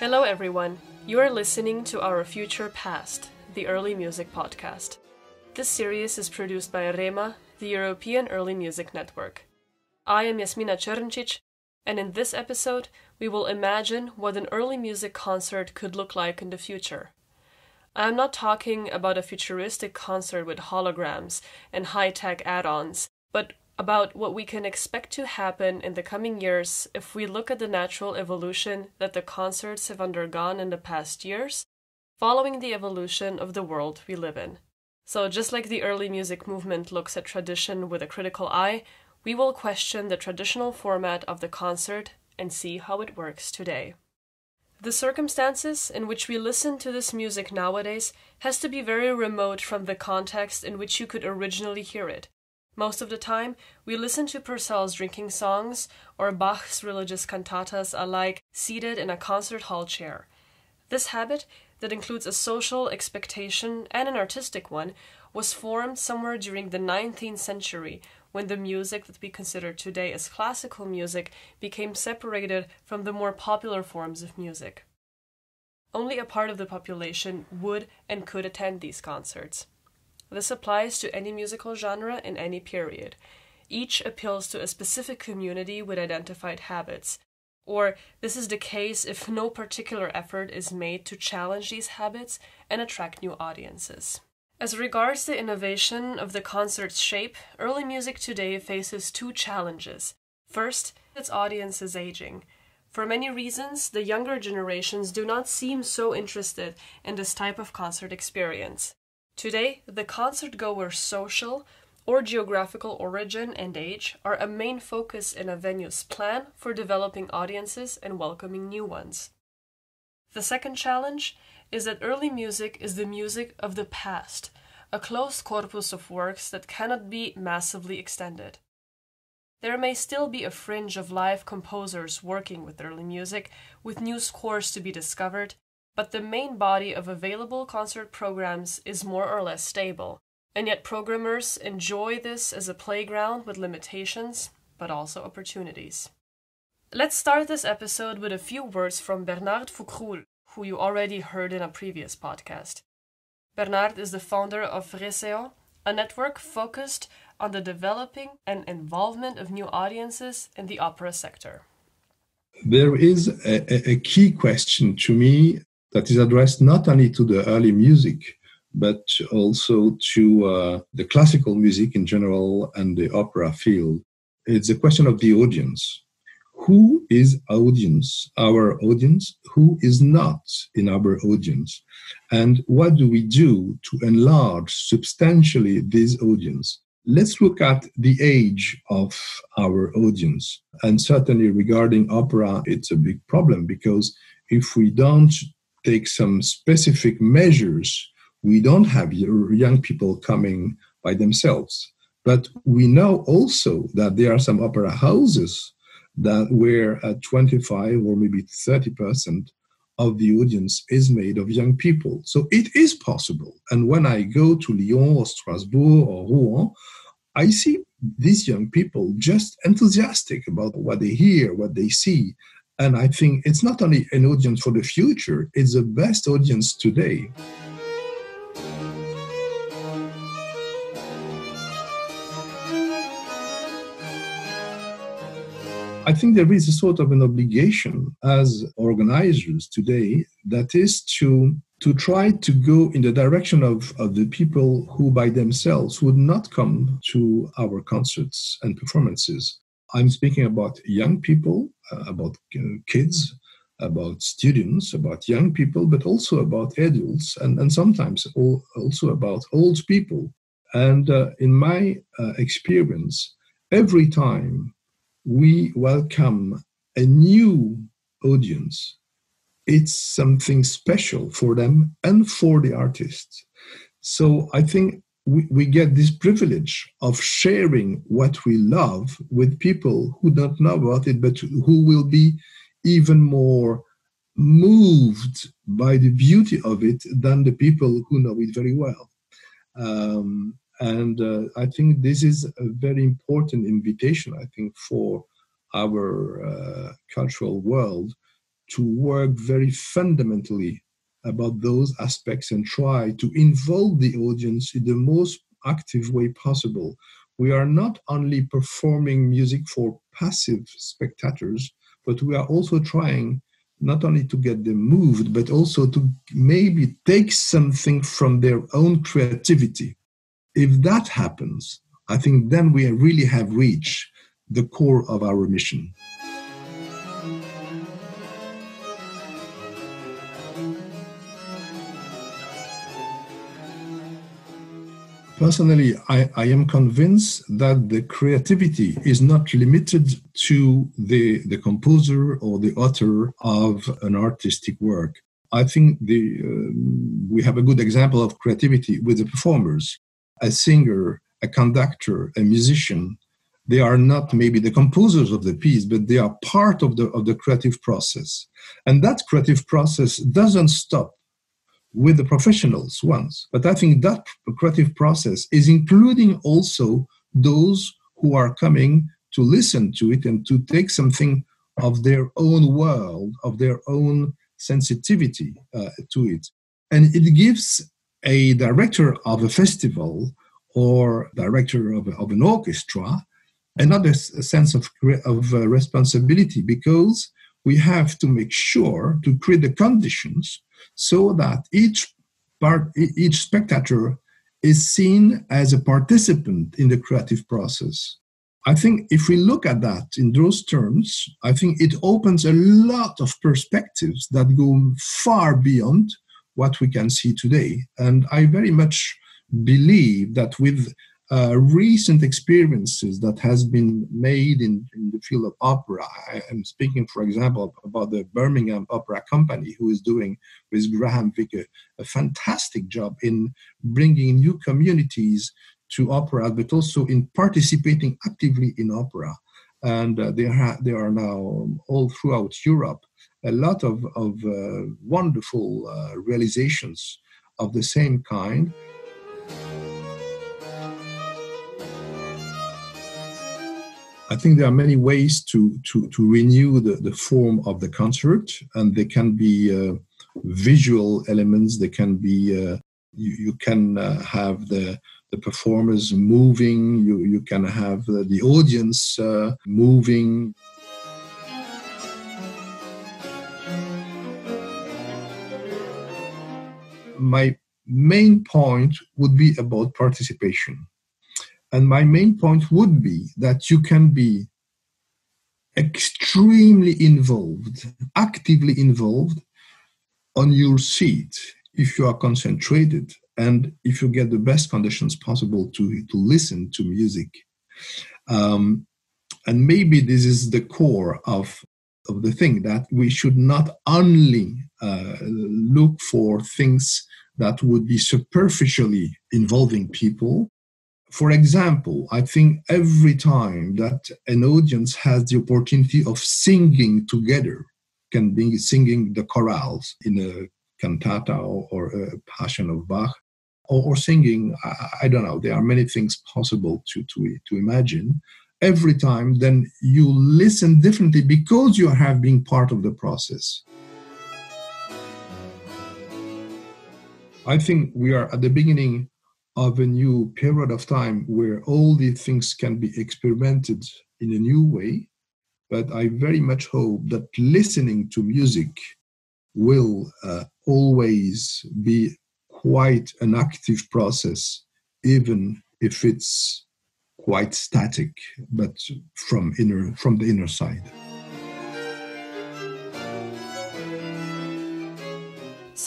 Hello, everyone. You are listening to Our Future Past, the Early Music Podcast. This series is produced by REMA, the European Early Music Network. I am Yasmina Černčić, and in this episode, we will imagine what an early music concert could look like in the future. I am not talking about a futuristic concert with holograms and high tech add ons, but about what we can expect to happen in the coming years if we look at the natural evolution that the concerts have undergone in the past years, following the evolution of the world we live in. So, just like the early music movement looks at tradition with a critical eye, we will question the traditional format of the concert and see how it works today. The circumstances in which we listen to this music nowadays has to be very remote from the context in which you could originally hear it. Most of the time, we listen to Purcell's drinking songs or Bach's religious cantatas alike seated in a concert hall chair. This habit, that includes a social expectation and an artistic one, was formed somewhere during the 19th century when the music that we consider today as classical music became separated from the more popular forms of music. Only a part of the population would and could attend these concerts. This applies to any musical genre in any period. Each appeals to a specific community with identified habits. Or this is the case if no particular effort is made to challenge these habits and attract new audiences. As regards the innovation of the concert's shape, early music today faces two challenges. First, its audience is aging. For many reasons, the younger generations do not seem so interested in this type of concert experience. Today, the concert goer's social or geographical origin and age are a main focus in a venue's plan for developing audiences and welcoming new ones. The second challenge is that early music is the music of the past, a closed corpus of works that cannot be massively extended. There may still be a fringe of live composers working with early music, with new scores to be discovered, but the main body of available concert programs is more or less stable, and yet programmers enjoy this as a playground with limitations, but also opportunities. Let's start this episode with a few words from Bernard Foccroulle, who you already heard in a previous podcast. Bernard is the founder of Reseo, a network focused on the developing and involvement of new audiences in the opera sector. There is a, a key question to me that is addressed not only to the early music, but also to uh, the classical music in general and the opera field. It's a question of the audience. Who is audience, our audience? Who is not in our audience? And what do we do to enlarge substantially this audience? Let's look at the age of our audience. And certainly regarding opera, it's a big problem because if we don't take some specific measures, we don't have young people coming by themselves. But we know also that there are some opera houses that where uh, 25 or maybe 30 percent of the audience is made of young people. So it is possible. And when I go to Lyon or Strasbourg or Rouen, I see these young people just enthusiastic about what they hear, what they see, and I think it's not only an audience for the future, it's the best audience today. I think there is a sort of an obligation as organizers today that is to to try to go in the direction of, of the people who by themselves would not come to our concerts and performances. I'm speaking about young people, uh, about kids, about students, about young people, but also about adults, and, and sometimes also about old people. And uh, in my uh, experience, every time we welcome a new audience, it's something special for them and for the artists. So I think we, we get this privilege of sharing what we love with people who don't know about it, but who will be even more moved by the beauty of it than the people who know it very well. Um, and uh, I think this is a very important invitation, I think, for our uh, cultural world to work very fundamentally about those aspects and try to involve the audience in the most active way possible. We are not only performing music for passive spectators, but we are also trying not only to get them moved, but also to maybe take something from their own creativity. If that happens, I think then we really have reached the core of our mission. Personally, I, I, am convinced that the creativity is not limited to the, the composer or the author of an artistic work. I think the, uh, we have a good example of creativity with the performers. A singer, a conductor, a musician, they are not maybe the composers of the piece, but they are part of the, of the creative process. And that creative process doesn't stop with the professionals once. But I think that creative process is including also those who are coming to listen to it and to take something of their own world, of their own sensitivity uh, to it. And it gives a director of a festival or director of, of an orchestra another sense of, of uh, responsibility because we have to make sure to create the conditions so that each part, each spectator is seen as a participant in the creative process. I think if we look at that in those terms, I think it opens a lot of perspectives that go far beyond what we can see today. And I very much believe that with uh, recent experiences that has been made in, in, the field of opera. I am speaking, for example, about the Birmingham Opera Company, who is doing with Graham Vick a, a fantastic job in bringing new communities to opera, but also in participating actively in opera. And uh, there, ha- there are now all throughout Europe a lot of, of uh, wonderful uh, realizations of the same kind. I think there are many ways to to, to renew the, the form of the concert, and they can be uh, visual elements. They can be uh, you, you can uh, have the the performers moving. You you can have the, the audience uh, moving. My main point would be about participation and my main point would be that you can be extremely involved, actively involved on your seat if you are concentrated and if you get the best conditions possible to, to listen to music. Um, and maybe this is the core of, of the thing that we should not only uh, look for things that would be superficially involving people, for example, I think every time that an audience has the opportunity of singing together, can be singing the chorales in a cantata or, a passion of Bach, or, or singing, I, I, don't know, there are many things possible to, to, to imagine. Every time, then you listen differently because you have been part of the process. I think we are at the beginning of a new period of time where all these things can be experimented in a new way. But I very much hope that listening to music will uh, always be quite an active process, even if it's quite static, but from inner from the inner side.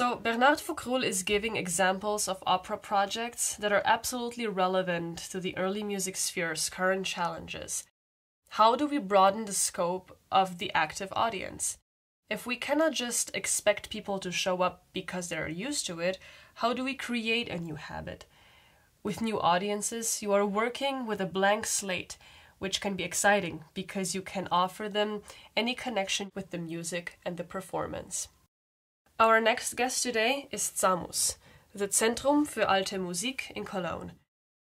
So, Bernard Foccroulle is giving examples of opera projects that are absolutely relevant to the early music sphere's current challenges. How do we broaden the scope of the active audience? If we cannot just expect people to show up because they're used to it, how do we create a new habit? With new audiences, you are working with a blank slate, which can be exciting because you can offer them any connection with the music and the performance. Our next guest today is ZAMUS, the Zentrum für Alte Musik in Cologne.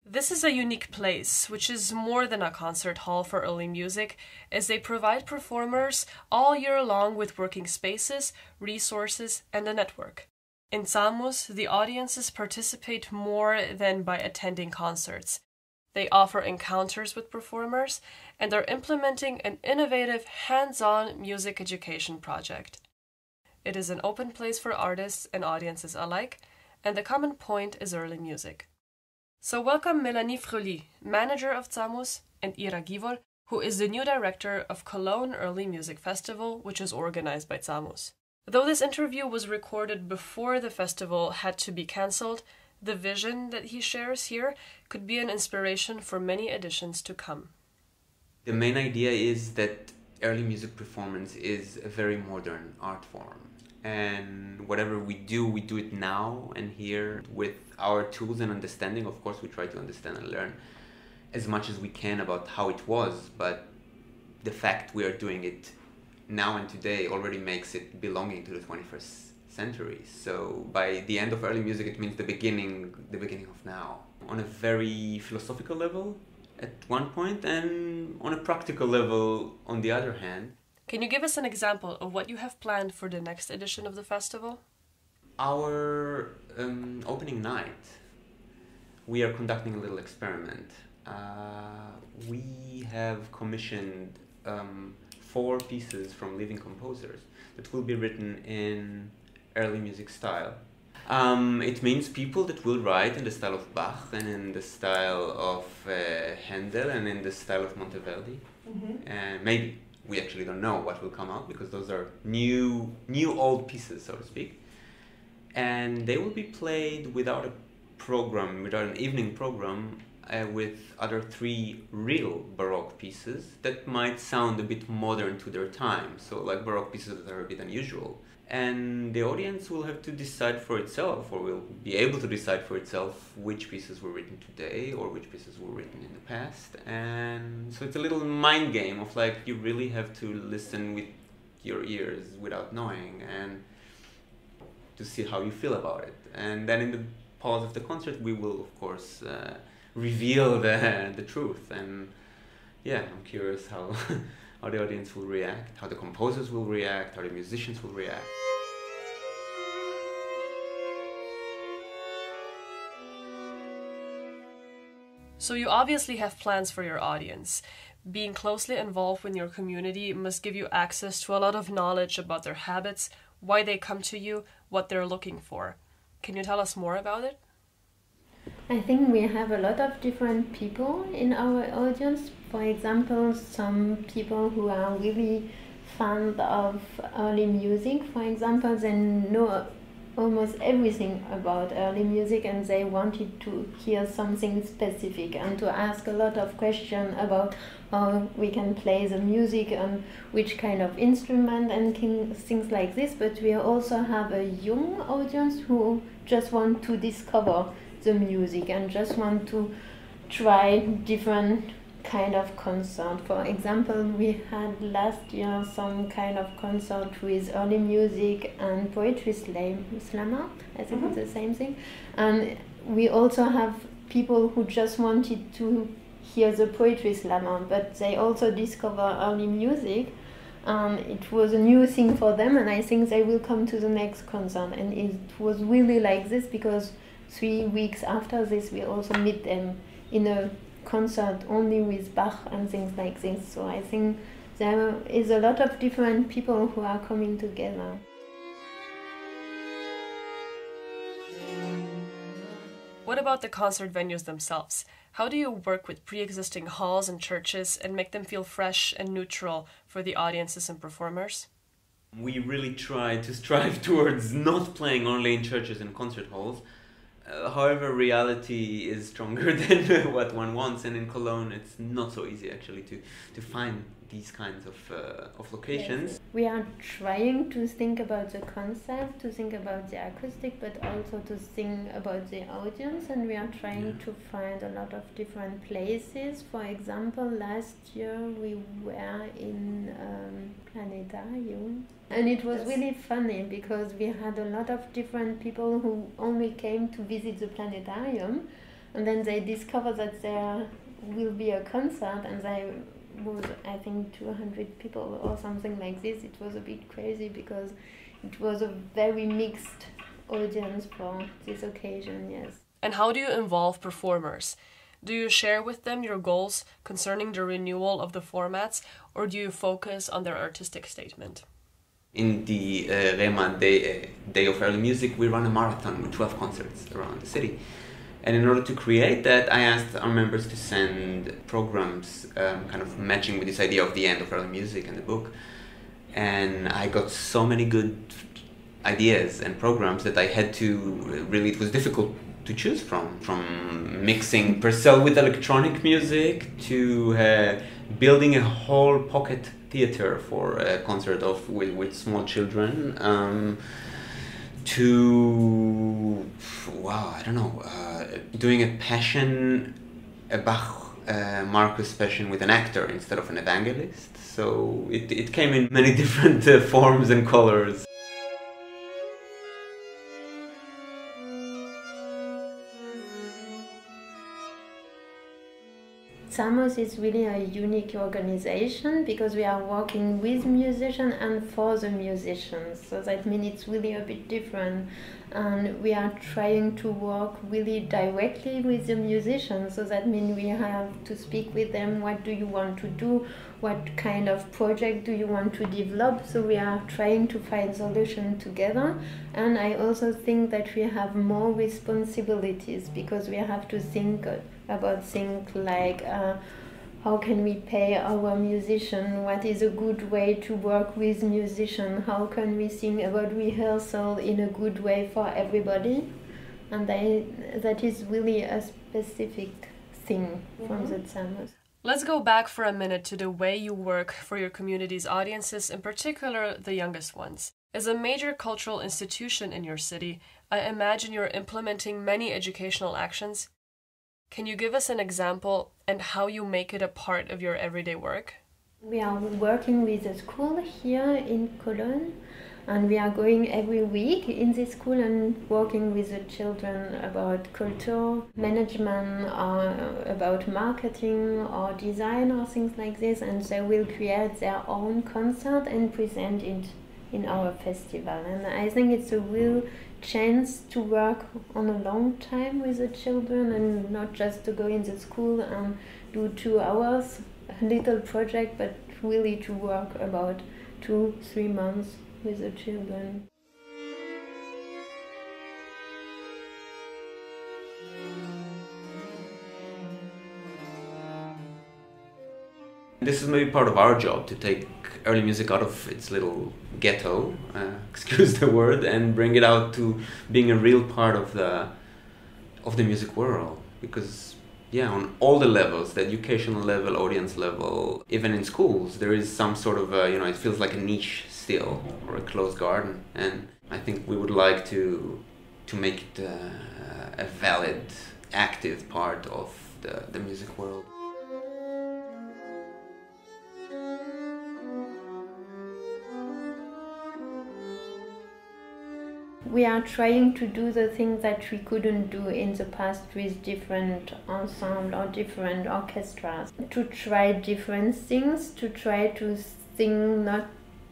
This is a unique place, which is more than a concert hall for early music, as they provide performers all year long with working spaces, resources, and a network. In ZAMUS, the audiences participate more than by attending concerts. They offer encounters with performers and are implementing an innovative hands on music education project. It is an open place for artists and audiences alike, and the common point is early music. So welcome Melanie Froehly, manager of ZAMUS, and Ira Givol, who is the new director of Cologne Early Music Festival, which is organized by ZAMUS. Though this interview was recorded before the festival had to be cancelled, the vision that he shares here could be an inspiration for many editions to come. The main idea is that early music performance is a very modern art form and whatever we do we do it now and here with our tools and understanding. Of course we try to understand and learn as much as we can about how it was but the fact we are doing it now and today already makes it belonging to the 21st century. So by the end of early music it means the beginning the beginning of now. On a very philosophical level at one point and on a practical level on the other hand can you give us an example of what you have planned for the next edition of the festival? Our um, opening night, we are conducting a little experiment. Uh, we have commissioned um, four pieces from living composers that will be written in early music style. Um, it means people that will write in the style of Bach and in the style of uh, Handel and in the style of Monteverdi, mm-hmm. and maybe we actually don't know what will come out because those are new new old pieces so to speak. And they will be played without a program without an evening program uh, with other three real baroque pieces that might sound a bit modern to their time. So like baroque pieces that are a bit unusual and the audience will have to decide for itself or will be able to decide for itself which pieces were written today or which pieces were written in the past. And so it's a little mind game of like you really have to listen with your ears without knowing and to see how you feel about it. And then in the pause of the concert we will of course uh, reveal the, the truth. And yeah i'm curious how how the audience will react, how the composers will react, how the musicians will react. So, you obviously have plans for your audience. Being closely involved with your community must give you access to a lot of knowledge about their habits, why they come to you, what they're looking for. Can you tell us more about it? I think we have a lot of different people in our audience. For example, some people who are really fond of early music, for example, they know almost everything about early music and they wanted to hear something specific and to ask a lot of questions about how we can play the music and which kind of instrument and things like this. But we also have a young audience who just want to discover the music and just want to try different kind of concert. For example, we had last year some kind of concert with early music and poetry slam, slammer. I think mm-hmm. it's the same thing. And we also have people who just wanted to hear the poetry slammer, but they also discover early music. Um, it was a new thing for them, and I think they will come to the next concert. And it was really like this because three weeks after this, we also meet them in a concert only with Bach and things like this. So I think there is a lot of different people who are coming together. What about the concert venues themselves? How do you work with pre existing halls and churches and make them feel fresh and neutral for the audiences and performers? We really try to strive towards not playing only in churches and concert halls, uh, however, reality is stronger than what one wants, and in Cologne, it's not so easy actually to, to find these kinds of, uh, of locations. Yes. We are trying to think about the concept, to think about the acoustic, but also to think about the audience, and we are trying yeah. to find a lot of different places. For example, last year we were in um, Planetarium. And it was yes. really funny because we had a lot of different people who only came to visit the planetarium and then they discover that there will be a concert, and there was I think 200 people or something like this. It was a bit crazy because it was a very mixed audience for this occasion. Yes. And how do you involve performers? Do you share with them your goals concerning the renewal of the formats, or do you focus on their artistic statement? In the uh, Rema Day, uh, Day of Early Music, we run a marathon with 12 concerts around the city. And in order to create that, I asked our members to send programs um, kind of matching with this idea of the end of early music and the book. And I got so many good ideas and programs that I had to really, it was difficult to choose from from mixing Purcell with electronic music to uh, building a whole pocket theater for a concert of with, with small children um, to wow I don't know uh, doing a passion a Bach uh, Marcus passion with an actor instead of an evangelist. So it, it came in many different uh, forms and colors ZAMUS is really a unique organization because we are working with musicians and for the musicians. So that means it's really a bit different. And we are trying to work really directly with the musicians. So that means we have to speak with them. What do you want to do? What kind of project do you want to develop? So we are trying to find solution together. And I also think that we have more responsibilities because we have to think about things like uh, how can we pay our musician what is a good way to work with musician how can we think about rehearsal in a good way for everybody and I, that is really a specific thing mm-hmm. from the ZAMUS. Let's go back for a minute to the way you work for your community's audiences, in particular the youngest ones. As a major cultural institution in your city, I imagine you're implementing many educational actions can you give us an example and how you make it a part of your everyday work? We are working with a school here in Cologne and we are going every week in this school and working with the children about culture management or uh, about marketing or design or things like this and they will create their own concert and present it in our festival and i think it's a real chance to work on a long time with the children and not just to go in the school and do two hours a little project but really to work about two three months with the children this is maybe part of our job to take early music out of its little ghetto, uh, excuse the word, and bring it out to being a real part of the of the music world. Because yeah, on all the levels, the educational level, audience level, even in schools, there is some sort of a, you know, it feels like a niche still or a closed garden, and I think we would like to to make it uh, a valid, active part of the, the music world. We are trying to do the things that we couldn't do in the past with different ensemble or different orchestras. To try different things to try to think not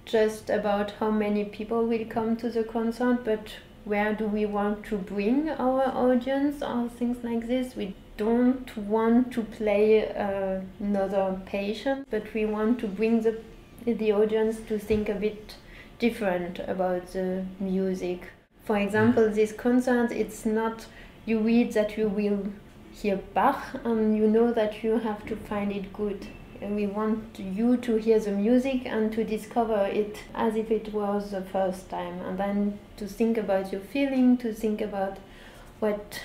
just about how many people will come to the concert but where do we want to bring our audience or things like this. We don't want to play uh, another Passion but we want to bring the the audience to think a bit different about the music for example, this concert, it's not you read that you will hear Bach and you know that you have to find it good. And we want you to hear the music and to discover it as if it was the first time, and then to think about your feeling, to think about what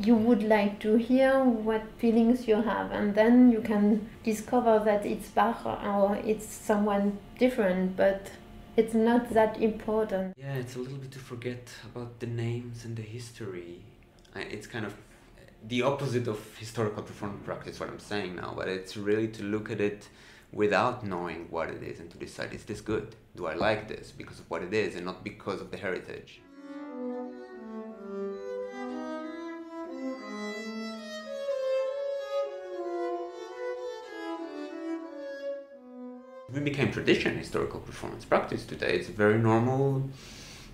you would like to hear, what feelings you have, and then you can discover that it's Bach or it's someone different, but it's not that important. Yeah, it's a little bit to forget about the names and the history. It's kind of the opposite of historical performance practice, what I'm saying now, but it's really to look at it without knowing what it is and to decide is this good? Do I like this because of what it is and not because of the heritage? We became tradition, historical performance practice today. It's a very normal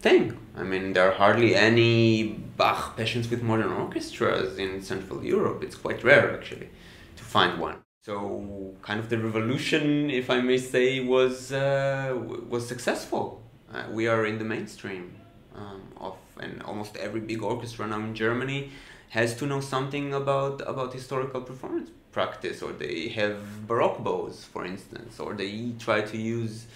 thing. I mean, there are hardly any Bach Passions with modern orchestras in Central Europe. It's quite rare, actually, to find one. So, kind of the revolution, if I may say, was uh, was successful. Uh, we are in the mainstream um, of, and almost every big orchestra now in Germany has to know something about about historical performance practice, or they have baroque bows, for instance, or they try to use.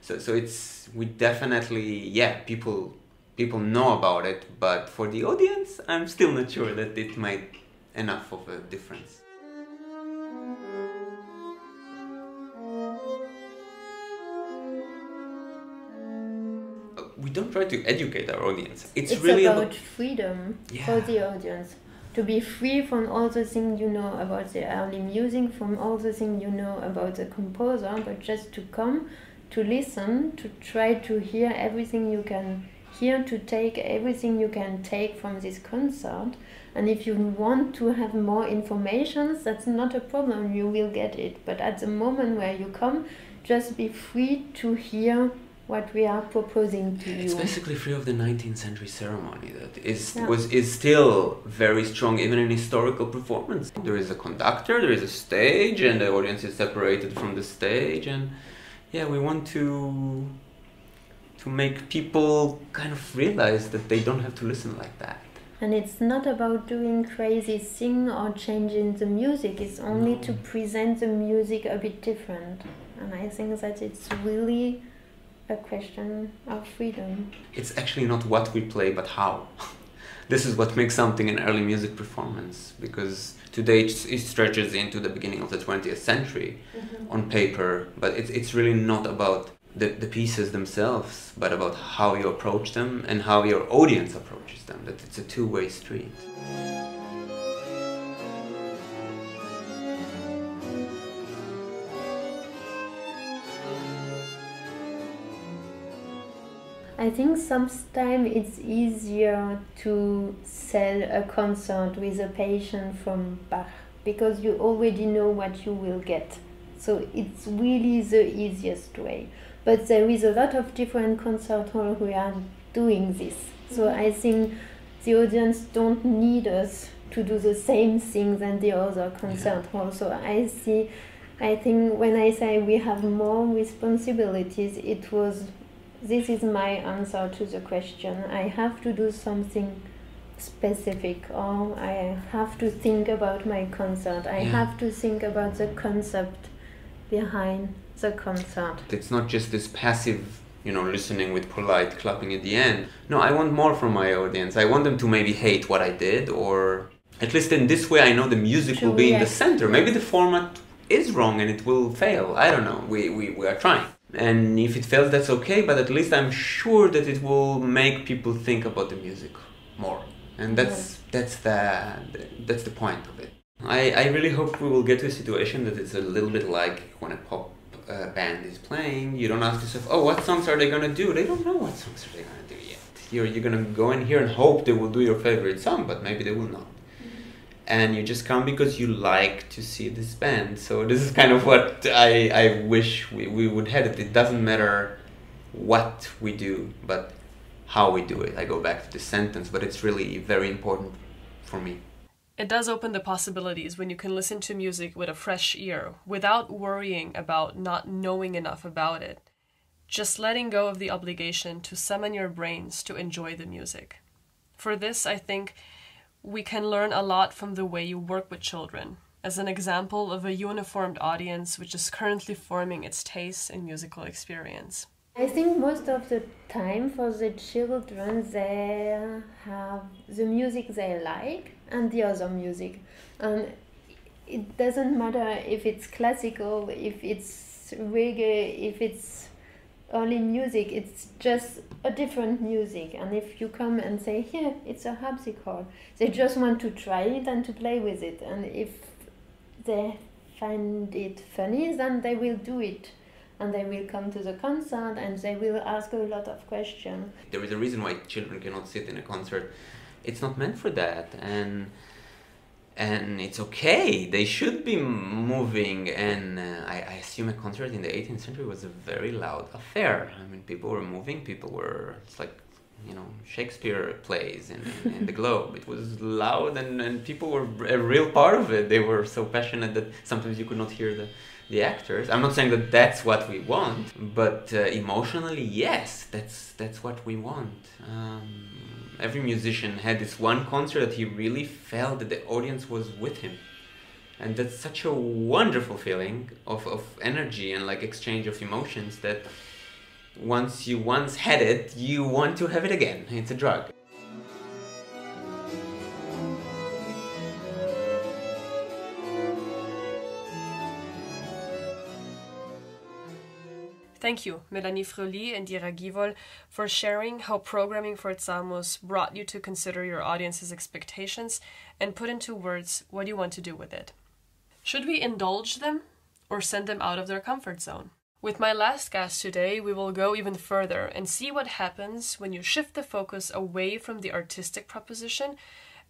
So so it's we definitely yeah people people know about it, but for the audience, I'm still not sure that it made enough of a difference. Don't try to educate our audience. It's, it's really about, about freedom yeah. for the audience. To be free from all the things you know about the early music, from all the things you know about the composer, but just to come, to listen, to try to hear everything you can hear, to take everything you can take from this concert. And if you want to have more information, that's not a problem, you will get it. But at the moment where you come, just be free to hear what we are proposing to you. It's basically free of the 19th century ceremony that is yeah. was is still very strong even in historical performance. There is a conductor, there is a stage, and the audience is separated from the stage, and yeah, we want to to make people kind of realize that they don't have to listen like that. And it's not about doing crazy thing or changing the music. It's only no. to present the music a bit different. And I think that it's really a question of freedom. It's actually not what we play, but how. this is what makes something an early music performance because today it stretches into the beginning of the 20th century mm-hmm. on paper, but it's, it's really not about the, the pieces themselves, but about how you approach them and how your audience approaches them, that it's a two way street. I think sometimes it's easier to sell a concert with a Passion from Bach because you already know what you will get. So it's really the easiest way. But there is a lot of different concert halls who are doing this. So mm-hmm. I think the audience don't need us to do the same thing than the other concert yeah. halls. So I see I think when I say we have more responsibilities, it was this is my answer to the question. I have to do something specific or I have to think about my concert. I yeah. have to think about the concept behind the concert. It's not just this passive, you know, listening with polite clapping at the end. No, I want more from my audience. I want them to maybe hate what I did or at least in this way I know the music will be in the center. Maybe the format is wrong and it will fail. I don't know. We, we, we are trying and if it fails that's okay but at least i'm sure that it will make people think about the music more. And that's that's the that's the point of it. I i really hope we will get to a situation that it's a little bit like when a pop uh, band is playing. You don't ask yourself oh what songs are they going to do? They don't know what songs are they going to do yet. You're, you're going to go in here and hope they will do your favorite song but maybe they will not and you just come because you like to see this band. So this is kind of what I, I wish we, we would have it. It doesn't matter what we do, but how we do it. I go back to the sentence, but it's really very important for me. It does open the possibilities when you can listen to music with a fresh ear without worrying about not knowing enough about it. Just letting go of the obligation to summon your brains to enjoy the music. For this, I think we can learn a lot from the way you work with children, as an example of a uniformed audience which is currently forming its taste and musical experience. I think most of the time for the children they have the music they like and the other music. And it doesn't matter if it's classical, if it's reggae, if it's early music it's just a different music. And if you come and say here it's a harpsichord they just want to try it and to play with it. And if they find it funny then they will do it. And they will come to the concert and they will ask a lot of questions. There is a reason why children cannot sit in a concert. It's not meant for that. And and it's okay. They should be moving. And uh, I, I, assume a concert in the 18th century was a very loud affair. I mean, people were moving. People were. It's like you know Shakespeare plays in, in, the Globe. It was loud, and, and people were a real part of it. They were so passionate that sometimes you could not hear the the actors. I'm not saying that that's what we want, but uh, emotionally, yes, that's that's what we want. Um, every musician had this one concert that he really felt that the audience was with him, and that's such a wonderful feeling of of energy and like exchange of emotions that once you once had it, you want to have it again. It's a drug. Thank you, Melanie Froehly and Ira Givol, for sharing how programming for ZAMUS brought you to consider your audience's expectations and put into words what you want to do with it. Should we indulge them or send them out of their comfort zone? With my last guest today, we will go even further and see what happens when you shift the focus away from the artistic proposition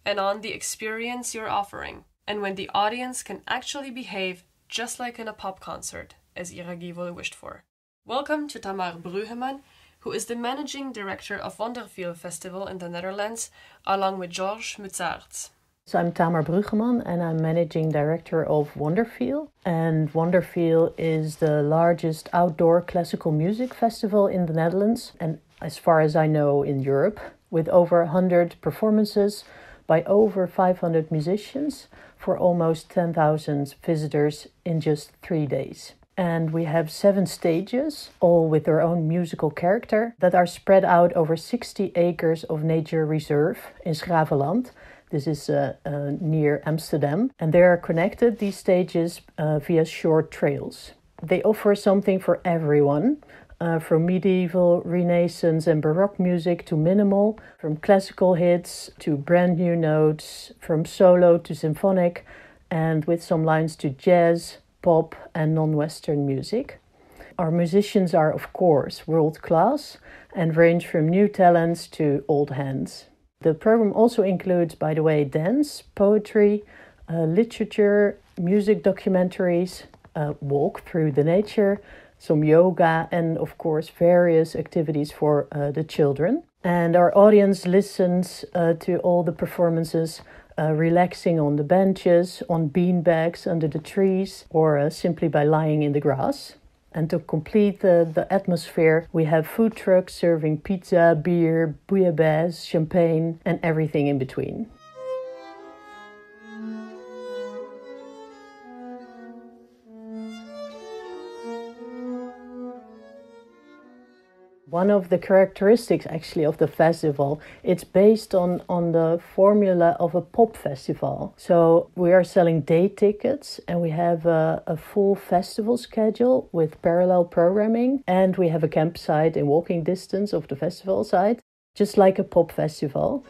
and on the experience you're offering, and when the audience can actually behave just like in a pop concert, as Ira Givol wished for. Welcome to Tamar Brüggemann, who is the managing director of Wonderfeel Festival in the Netherlands, along with Georges Mutsarts. So I'm Tamar Brüggemann and I'm managing director of Wonderfeel. And Wonderfeel is the largest outdoor classical music festival in the Netherlands and as far as I know in Europe, with over 100 performances by over 500 musicians for almost 10,000 visitors in just three days and we have seven stages, all with their own musical character, that are spread out over 60 acres of nature reserve in 's-Graveland. This is uh, uh, near Amsterdam, and they are connected, these stages, uh, via short trails. They offer something for everyone. Uh, from medieval, Renaissance, and Baroque music to minimal, from classical hits to brand new notes, from solo to symphonic, and with some lines to jazz, pop, and non Western music. Our musicians are, of course, world class and range from new talents to old hands. The program also includes, by the way, dance, poetry, uh, literature, music documentaries, uh, walk through the nature, some yoga, and of course, various activities for uh, the children. And our audience listens uh, to all the performances uh, relaxing on the benches, on bean bags under the trees, or uh, simply by lying in the grass. And to complete the, the atmosphere, we have food trucks serving pizza, beer, bouillabaisse, champagne, and everything in between. One of the characteristics actually of the festival it's based on on the formula of a pop festival. So we are selling day tickets and we have a, a full festival schedule with parallel programming and we have a campsite in walking distance of the festival site just like a pop festival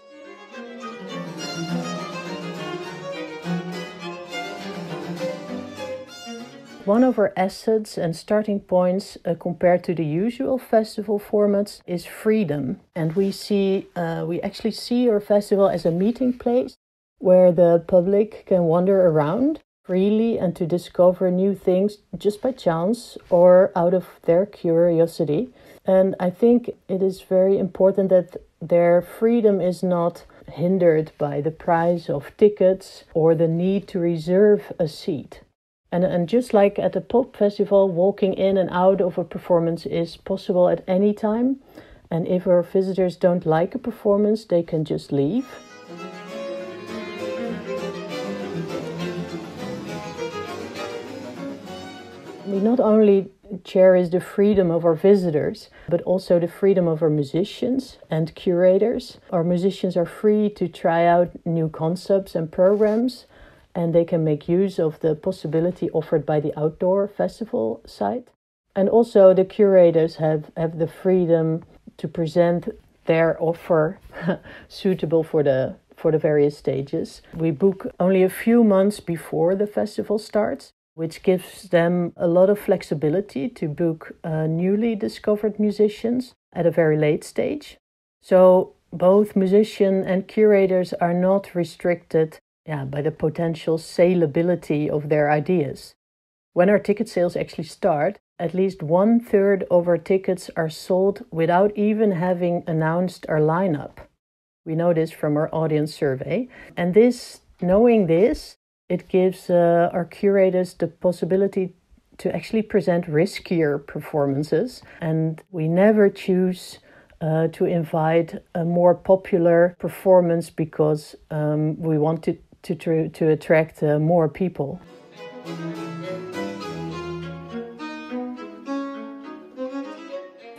One of our assets and starting points uh, compared to the usual festival formats is freedom. And we see, uh, we actually see our festival as a meeting place where the public can wander around freely and to discover new things just by chance or out of their curiosity. And I think it is very important that their freedom is not hindered by the price of tickets or the need to reserve a seat. And, and just like at a pop festival, walking in and out of a performance is possible at any time. And if our visitors don't like a performance, they can just leave. We not only cherish the freedom of our visitors, but also the freedom of our musicians and curators. Our musicians are free to try out new concepts and programs and they can make use of the possibility offered by the outdoor festival site. And also, the curators have, have the freedom to present their offer suitable for the for the various stages. We book only a few months before the festival starts, which gives them a lot of flexibility to book uh, newly discovered musicians at a very late stage. So both musician and curators are not restricted yeah, by the potential saleability of their ideas. When our ticket sales actually start, at least one third of our tickets are sold without even having announced our lineup. We know this from our audience survey. And this, knowing this, it gives uh, our curators the possibility to actually present riskier performances. And we never choose uh, to invite a more popular performance because um, we want to, to, to attract uh, more people.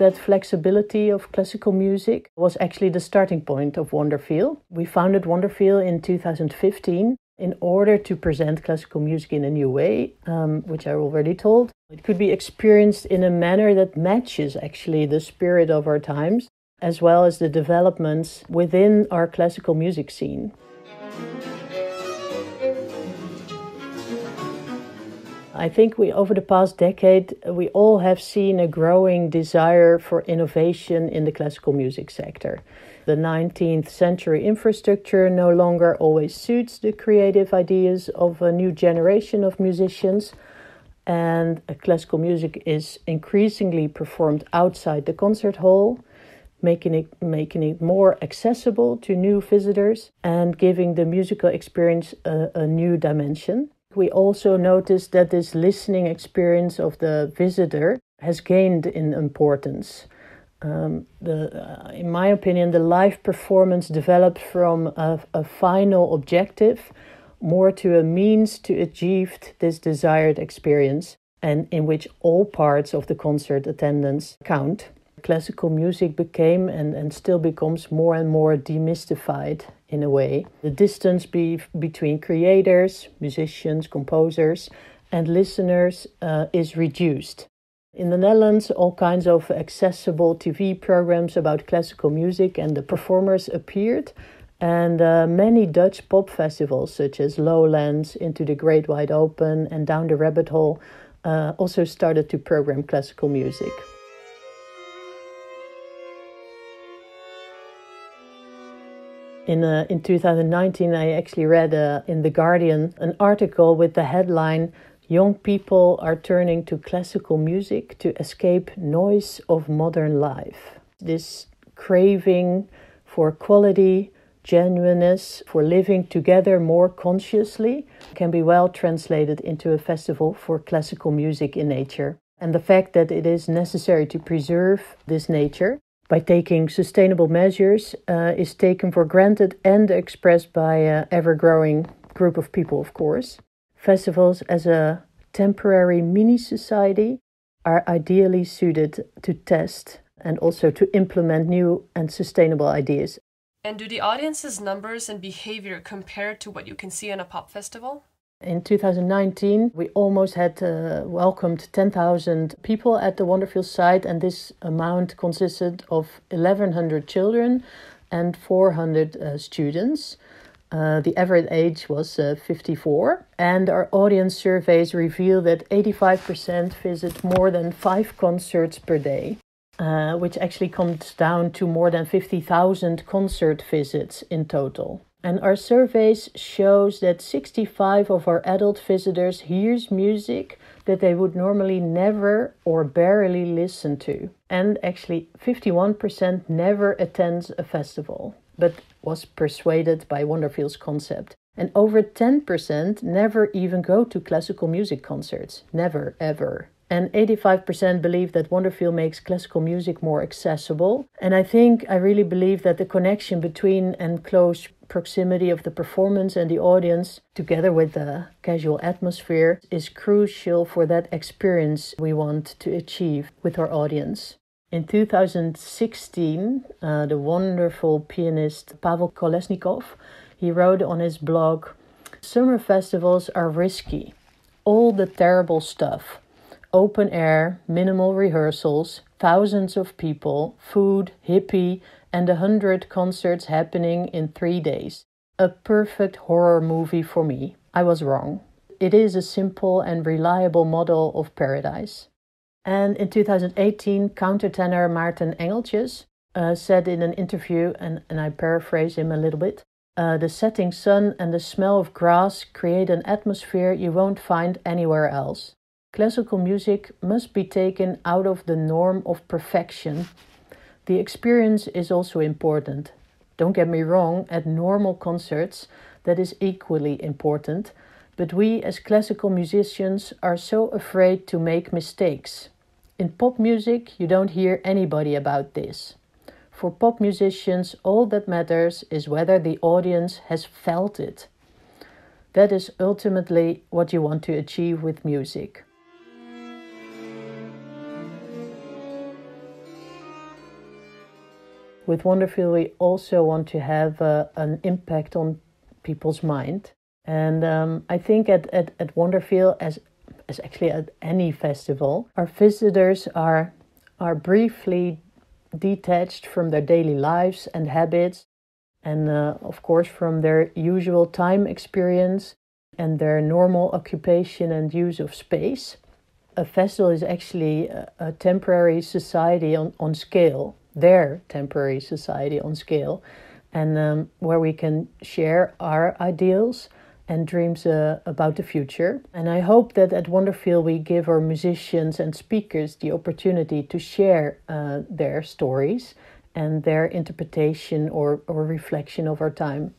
that flexibility of classical music was actually the starting point of Wonderfeel. We founded Wonderfeel in 2015 in order to present classical music in a new way, um, which I already told. It could be experienced in a manner that matches actually the spirit of our times, as well as the developments within our classical music scene. I think we over the past decade we all have seen a growing desire for innovation in the classical music sector. The 19th century infrastructure no longer always suits the creative ideas of a new generation of musicians and classical music is increasingly performed outside the concert hall making it making it more accessible to new visitors and giving the musical experience a, a new dimension we also noticed that this listening experience of the visitor has gained in importance. Um, the, uh, in my opinion, the live performance developed from a, a, final objective more to a means to achieve this desired experience, and in which all parts of the concert attendance count. Classical music became and, and still becomes more and more demystified in a way. The distance be, between creators, musicians, composers, and listeners uh, is reduced. In the Netherlands, all kinds of accessible TV programs about classical music and the performers appeared, and uh, many Dutch pop festivals, such as Lowlands, Into the Great Wide Open, and Down the Rabbit Hole, uh, also started to program classical music. In, uh, in 2019, I actually read uh, in The Guardian an article with the headline Young people are turning to classical music to escape noise of modern life. This craving for quality, genuineness, for living together more consciously can be well translated into a festival for classical music in nature. And the fact that it is necessary to preserve this nature by taking sustainable measures uh, is taken for granted and expressed by an ever growing group of people, of course. Festivals, as a temporary mini society, are ideally suited to test and also to implement new and sustainable ideas. And do the audience's numbers and behavior compare to what you can see in a pop festival? In 2019, we almost had uh, welcomed 10,000 people at the Wonderfeel site, and this amount consisted of 1,100 children and 400 uh, students. Uh, the average age was uh, 54, and our audience surveys reveal that 85% visit more than five concerts per day, uh, which actually comes down to more than 50,000 concert visits in total. And our surveys shows that 65 of our adult visitors hears music that they would normally never or barely listen to. And actually 51% never attends a festival, but was persuaded by Wonderfeel's concept. And over 10% never even go to classical music concerts. Never, ever. And 85% believe that Wonderfeel makes classical music more accessible. And I think I really believe that the connection between and close proximity of the performance and the audience, together with the casual atmosphere, is crucial for that experience we want to achieve with our audience. In 2016, uh, the wonderful pianist Pavel Kolesnikov, he wrote on his blog, "Summer festivals are risky. All the terrible stuff. Open air, minimal rehearsals, thousands of people, food, hippie, and a hundred concerts happening in three days. A perfect horror movie for me. I was wrong. It is a simple and reliable model of paradise. And in 2018, countertenor Maarten Engeltjes uh, said in an interview, and, and I paraphrase him a little bit uh, the setting sun and the smell of grass create an atmosphere you won't find anywhere else. Classical music must be taken out of the norm of perfection. The experience is also important. Don't get me wrong, at normal concerts, that is equally important, but we as classical musicians are so afraid to make mistakes. In pop music, you don't hear anybody about this. For pop musicians, all that matters is whether the audience has felt it. That is ultimately what you want to achieve with music. With Wonderfeel, we also want to have uh, an impact on people's mind. And um, I think at, at, at Wonderfeel, as, as actually at any festival, our visitors are, are briefly detached from their daily lives and habits, and uh, of course, from their usual time experience and their normal occupation and use of space. A festival is actually a, a temporary society on, on scale their temporary society on scale, and um, where we can share our ideals and dreams uh, about the future. And I hope that at Wonderfeel we give our musicians and speakers the opportunity to share uh, their stories and their interpretation or, or reflection of our time.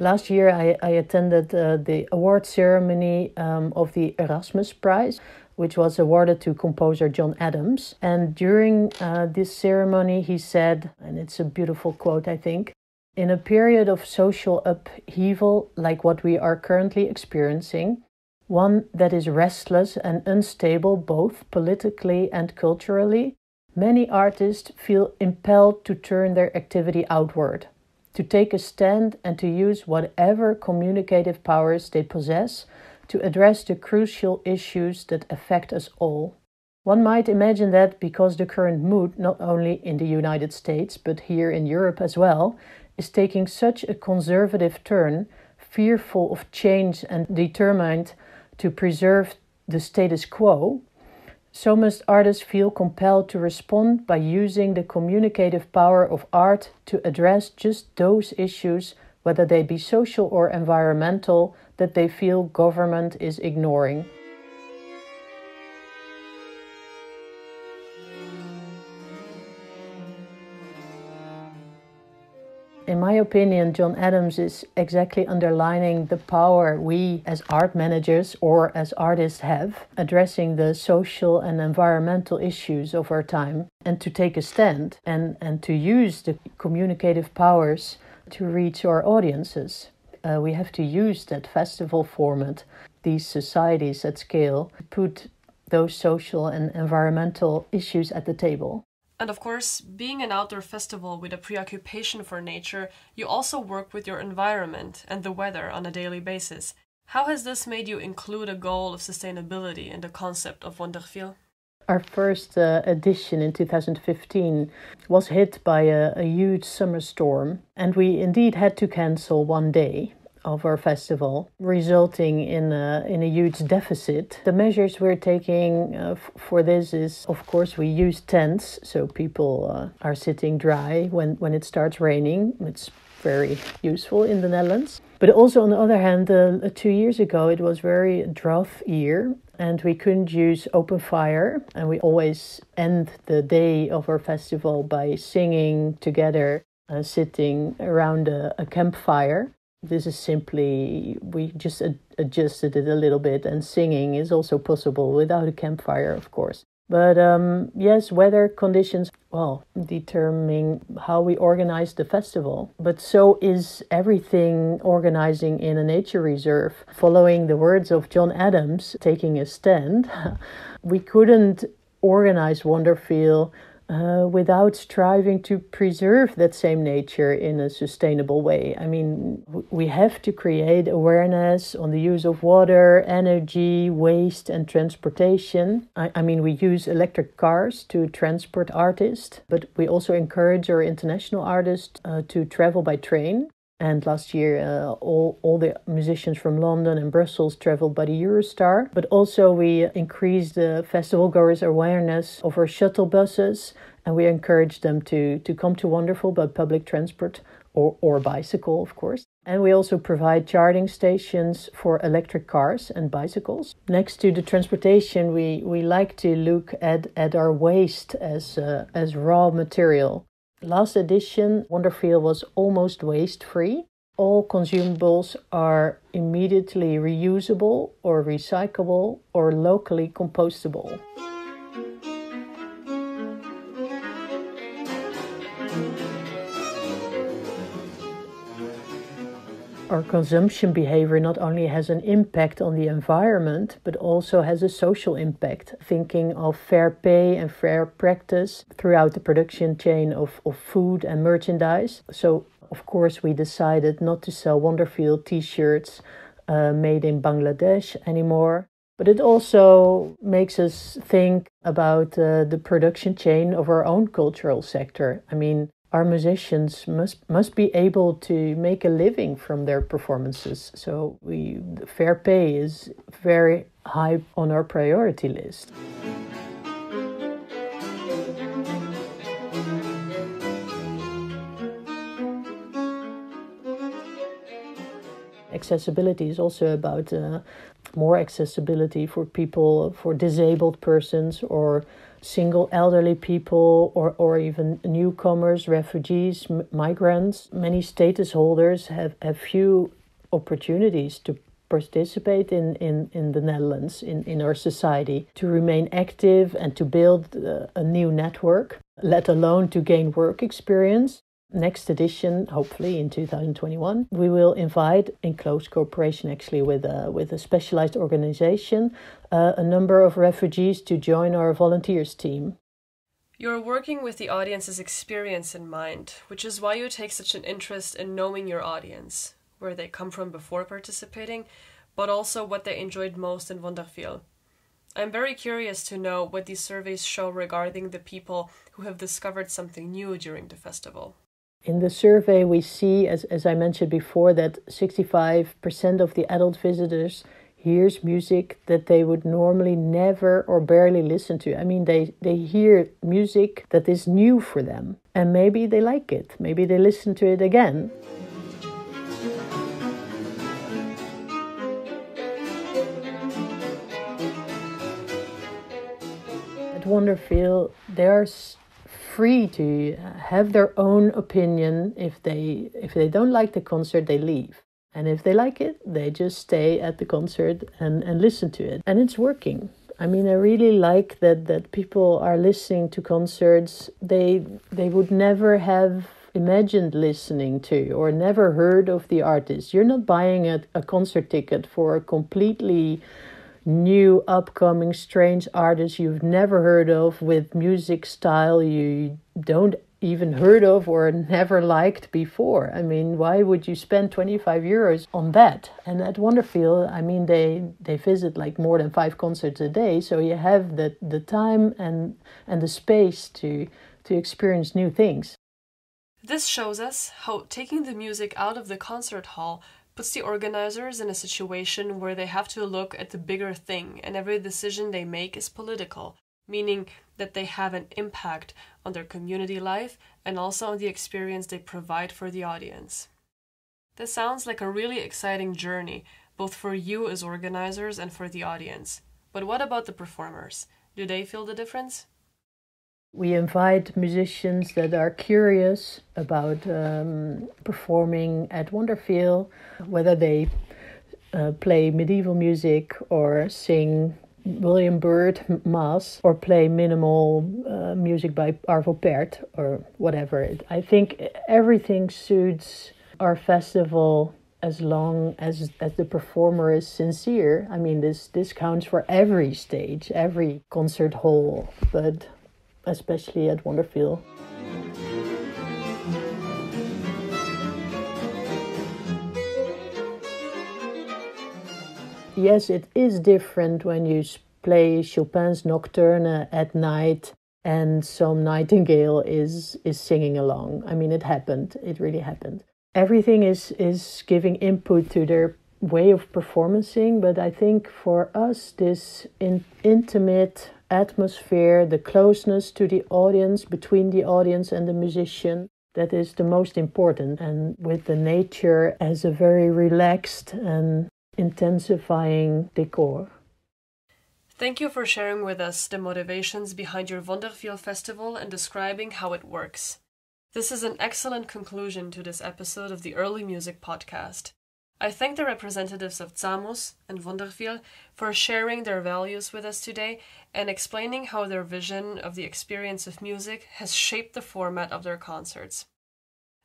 Last year, I, I attended uh, the award ceremony um, of the Erasmus Prize, which was awarded to composer John Adams. And during uh, this ceremony, he said, and it's a beautiful quote, I think in a period of social upheaval like what we are currently experiencing, one that is restless and unstable both politically and culturally, many artists feel impelled to turn their activity outward to take a stand and to use whatever communicative powers they possess to address the crucial issues that affect us all. One might imagine that because the current mood, not only in the United States but here in Europe as well, is taking such a conservative turn, fearful of change and determined to preserve the status quo, so must artists feel compelled to respond by using the communicative power of art to address just those issues, whether they be social or environmental, that they feel government is ignoring. In my opinion, John Adams is exactly underlining the power we as art managers or as artists have addressing the social and environmental issues of our time and to take a stand and, and to use the communicative powers to reach our audiences. Uh, we have to use that festival format, these societies at scale, to put those social and environmental issues at the table. And of course, being an outdoor festival with a preoccupation for nature, you also work with your environment and the weather on a daily basis. How has this made you include a goal of sustainability in the concept of Wonderfeel? Our first uh, edition in 2015 was hit by a, a huge summer storm, and we indeed had to cancel one day of our festival, resulting in a, in a huge deficit. The measures we're taking uh, for this is, of course, we use tents so people uh, are sitting dry when, when it starts raining. It's very useful in the Netherlands. But also, on the other hand, uh, two years ago it was very drought year, and we couldn't use open fire. And we always end the day of our festival by singing together, uh, sitting around a, a campfire. This is simply, we just ad- adjusted it a little bit, and singing is also possible without a campfire, of course. But um, yes, weather conditions, well, determining how we organize the festival. But so is everything organizing in a nature reserve. Following the words of John Adams, taking a stand, we couldn't organize Wonderfeel uh, without striving to preserve that same nature in a sustainable way. I mean, we have to create awareness on the use of water, energy, waste, and transportation. I, I mean, we use electric cars to transport artists, but we also encourage our international artists uh, to travel by train. And last year, uh, all, all the musicians from London and Brussels traveled by the Eurostar. But also, we increased the festival goers' awareness of our shuttle buses and we encouraged them to, to come to Wonderfeel by public transport or, or bicycle, of course. And we also provide charging stations for electric cars and bicycles. Next to the transportation, we, we like to look at, at our waste as, uh, as raw material. Last edition, Wonderfeel was almost waste free. All consumables are immediately reusable or recyclable or locally compostable. Our consumption behavior not only has an impact on the environment, but also has a social impact, thinking of fair pay and fair practice throughout the production chain of, of food and merchandise. So, of course, we decided not to sell Wonderfeel t shirts uh, made in Bangladesh anymore. But it also makes us think about uh, the production chain of our own cultural sector. I mean, our musicians must must be able to make a living from their performances. So we fair pay is very high on our priority list. Accessibility is also about uh, more accessibility for people, for disabled persons, or single elderly people or, or even newcomers, refugees, migrants. Many status holders have, have few opportunities to participate in, in, in the Netherlands, in, in our society, to remain active and to build uh, a new network, let alone to gain work experience next edition, hopefully in 2021, we will invite, in close cooperation actually with a, with a specialized organization, uh, a number of refugees to join our volunteers team. You're working with the audience's experience in mind, which is why you take such an interest in knowing your audience, where they come from before participating, but also what they enjoyed most in Wonderfeel. I'm very curious to know what these surveys show regarding the people who have discovered something new during the festival. In the survey, we see, as, as I mentioned before, that 65% of the adult visitors hears music that they would normally never or barely listen to. I mean, they, they hear music that is new for them, and maybe they like it. Maybe they listen to it again. At Wonderfeel, there's free to have their own opinion. If they if they don't like the concert, they leave. And if they like it, they just stay at the concert and, and listen to it. And it's working. I mean, I really like that that people are listening to concerts they they would never have imagined listening to or never heard of the artist. You're not buying a, a concert ticket for a completely new upcoming strange artists you've never heard of with music style you don't even heard of or never liked before. I mean, why would you spend 25 euros on that? And at Wonderfeel, I mean, they they visit like more than five concerts a day, so you have the the time and and the space to to experience new things. This shows us how taking the music out of the concert hall puts the organizers in a situation where they have to look at the bigger thing, and every decision they make is political, meaning that they have an impact on their community life and also on the experience they provide for the audience. This sounds like a really exciting journey, both for you as organizers and for the audience. But what about the performers? Do they feel the difference? We invite musicians that are curious about um, performing at Wonderfeel, whether they uh, play medieval music or sing William Byrd Mass or play minimal uh, music by Arvo Pärt or whatever. I think everything suits our festival as long as as the performer is sincere. I mean, this this counts for every stage, every concert hall, but especially at Wonderfeel. Yes, it is different when you play Chopin's Nocturne at night and some nightingale is is singing along. I mean, it happened. It really happened. everything is is giving input to their way of performing but i think for us this in, intimate atmosphere the closeness to the audience between the audience and the musician that is the most important and with the nature as a very relaxed and intensifying decor Thank you for sharing with us the motivations behind your Wonderfeel Festival and describing how it works. This is an excellent conclusion to this episode of the Early Music Podcast. I thank the representatives of ZAMUS and Wonderfeel for sharing their values with us today and explaining how their vision of the experience of music has shaped the format of their concerts.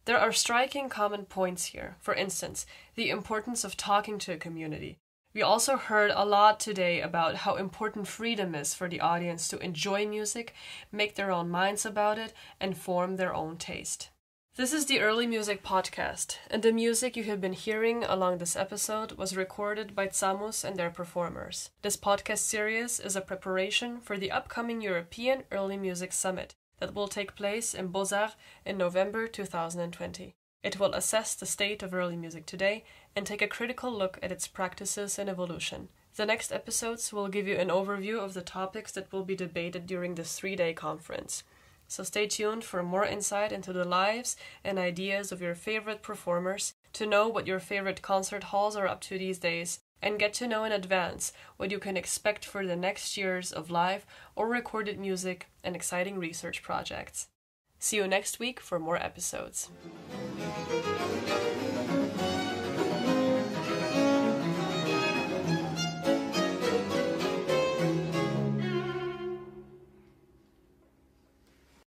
There are striking common points here. For instance, the importance of talking to a community, we also heard a lot today about how important freedom is for the audience to enjoy music, make their own minds about it, and form their own taste. This is the Early Music Podcast, and the music you have been hearing along this episode was recorded by ZAMUS and their performers. This podcast series is a preparation for the upcoming European Early Music Summit that will take place in Beaux-Arts in November 2020. It will assess the state of early music today and take a critical look at its practices and evolution. The next episodes will give you an overview of the topics that will be debated during this three day conference. So stay tuned for more insight into the lives and ideas of your favorite performers, to know what your favorite concert halls are up to these days, and get to know in advance what you can expect for the next years of live or recorded music and exciting research projects. See you next week for more episodes.